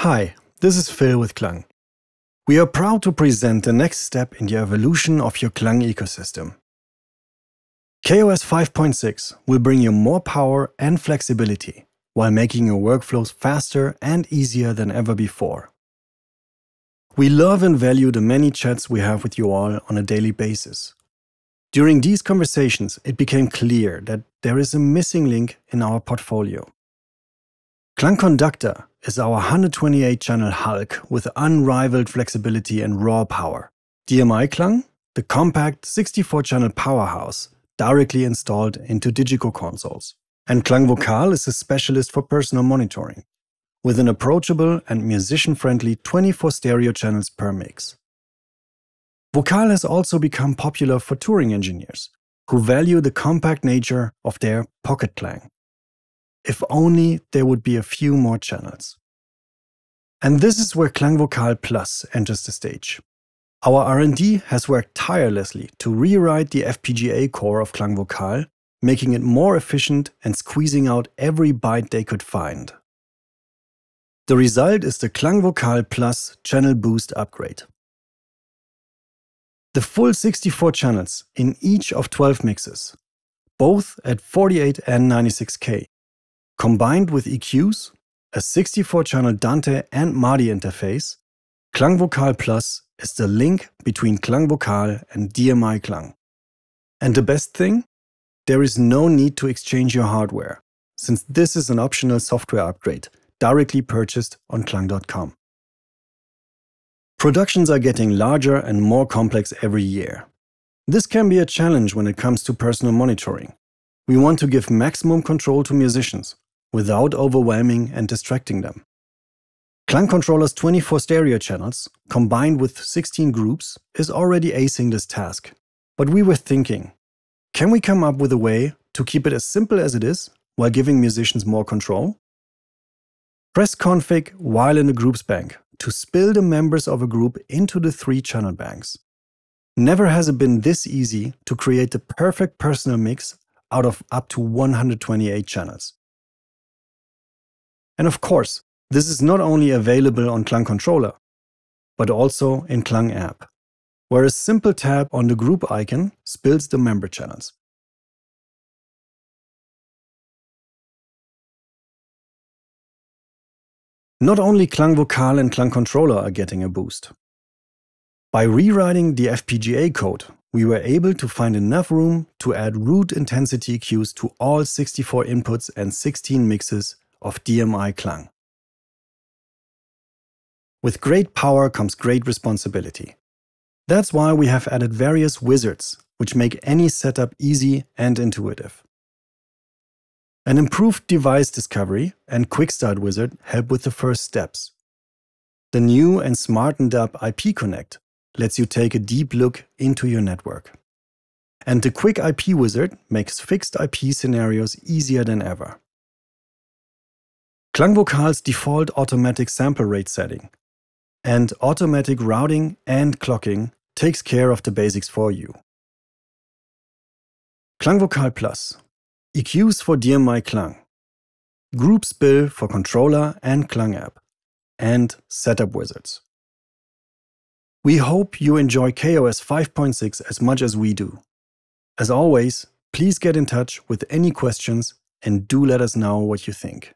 Hi, this is Phil with Klang. We are proud to present the next step in the evolution of your Klang ecosystem. KOS 5.6 will bring you more power and flexibility while making your workflows faster and easier than ever before. We love and value the many chats we have with you all on a daily basis. During these conversations, it became clear that there is a missing link in our portfolio. Klang Konductor is our 128 channel Hulk with unrivaled flexibility and raw power. DMI Klang, the compact 64 channel powerhouse directly installed into DiGiCo consoles. And Klang Vokal is a specialist for personal monitoring, with an approachable and musician friendly 24 stereo channels per mix. Vokal has also become popular for touring engineers who value the compact nature of their pocket klang. If only there would be a few more channels. And this is where Klang Vokal Plus enters the stage. Our R&D has worked tirelessly to rewrite the FPGA core of Klang Vokal, making it more efficient and squeezing out every byte they could find. The result is the Klang Vokal Plus Channel Boost upgrade. The full 64 channels in each of 12 mixes, both at 48 and 96K, Combined with EQs, a 64-channel Dante and MADI interface, Klang Vokal Plus is the link between Klang Vokal and DMI Klang. And the best thing? There is no need to exchange your hardware, since this is an optional software upgrade directly purchased on klang.com. Productions are getting larger and more complex every year. This can be a challenge when it comes to personal monitoring. We want to give maximum control to musicians without overwhelming and distracting them. Klang Kontroller's 24 stereo channels, combined with 16 groups, is already acing this task. But we were thinking, can we come up with a way to keep it as simple as it is while giving musicians more control? Press config while in the groups bank to spill the members of a group into the three channel banks. Never has it been this easy to create the perfect personal mix out of up to 128 channels. And of course, this is not only available on Klang Kontroller, but also in Klang app, where a simple tap on the group icon spills the member channels. Not only Klang Vokal and Klang Kontroller are getting a boost. By rewriting the FPGA code, we were able to find enough room to add root intensity EQs to all 64 inputs and 16 mixes of DMI Klang. With great power comes great responsibility. That's why we have added various wizards, which make any setup easy and intuitive. An improved device discovery and Quick Start wizard help with the first steps. The new and smartened up IP Connect lets you take a deep look into your network. And the Quick IP Wizard makes fixed IP scenarios easier than ever. Klang Vokal's default automatic sample rate setting and automatic routing and clocking takes care of the basics for you. Klang Vokal Plus EQs for DMI Klang Group Spill for controller and Klang app and setup wizards. We hope you enjoy KOS 5.6 as much as we do. As always, please get in touch with any questions and do let us know what you think.